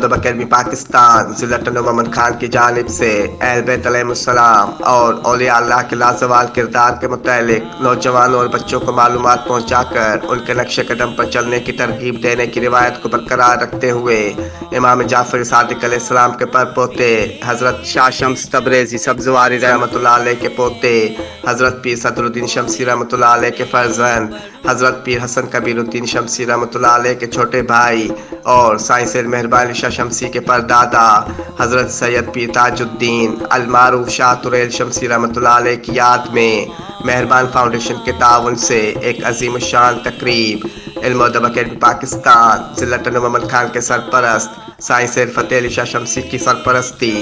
ادب اکیڈمی پاکستان ضلع محمد خان کی جانب سے اہل بیت علیہ السلام اور اولیاء اللہ کے لازوال کردار کے متعلق نوجوانوں اور بچوں کو معلومات پہنچا کر ان کے نقش قدم پر چلنے کی ترغیب دینے کی روایت کو برقرار رکھتے ہوئے امام جعفر صادق علیہ السلام کے پر پوتے حضرت شاہ شمس تبریزی سبزواری رحمۃ اللہ علیہ کے پوتے، حضرت پیر صدر الدین شمسی رحمۃ اللہ علیہ کے فرزند حضرت پیر حسن کبیر الدین شمسی رحمۃ اللہ علیہ کے چھوٹے بھائی اور سائنس مہربان شاہ شمسی کے پردادا حضرت سید پیر تاج الدین المعروف شاہ تریل شمسی رحمۃ اللہ علیہ کی یاد میں مہربان فاؤنڈیشن کے تعاون سے ایک عظیم الشان تقریب علم و ادب اکیڈمی پاکستان ضلع محمد خان کے سرپرست سائنس فتح علی شاہ شمسی کی سرپرستی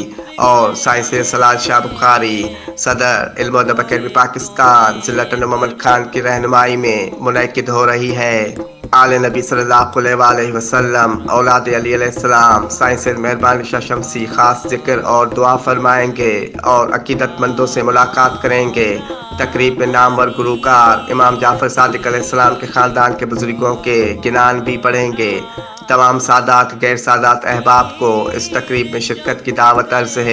اور سائنس سلال شاہ بخاری صدر علم و ادب اکیڈمی پاکستان ضلع محمد خان کی رہنمائی میں منعقد ہو رہی ہے آل نبی صلی اللہ علیہ وآلہ وسلم اولاد علی علیہ السلام سائنس مہربان شاہ شمسی خاص ذکر اور دعا فرمائیں گے اور عقیدت مندوں سے ملاقات کریں گے تقریب میں نامور گروکار امام جعفر صادق علیہ السلام کے خاندان کے بزرگوں کے گنان بھی پڑھیں گے. تمام سادات غیر سادات احباب کو اس تقریب میں شرکت کی دعوت عرض ہے.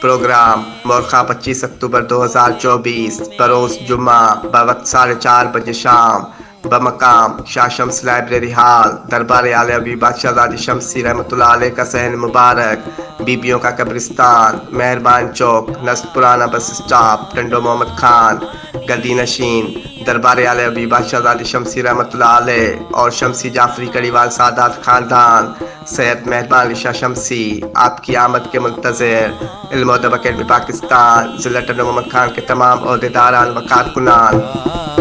پروگرام مورخہ پچیس اکتوبر دو ہزار چوبیس بروز جمعہ بوقت ساڑھے چار بجے شام۔ بمقام شاہ شمس لائبریری ہال دربار عالیہ ابی بادشاہ زادی شمسی رحمۃ اللہ علیہ کا سہن مبارک، بیبیوں کا قبرستان، مہربان چوک نسل پرانا بس اسٹاپ، ٹنڈو محمد خان، گدی نشین، دربار عالیہ ابی بادشاہ زادی شمسی رحمۃ اللہ علیہ اور شمسی جعفری کڑیوال سادات خاندان، سید مہربان علی شاہ شمسی، آپ کی آمد کے منتظر، علم و ادب اکیڈمی پاکستان ضلع محمد خان کے تمام عہدیداران و کارکنان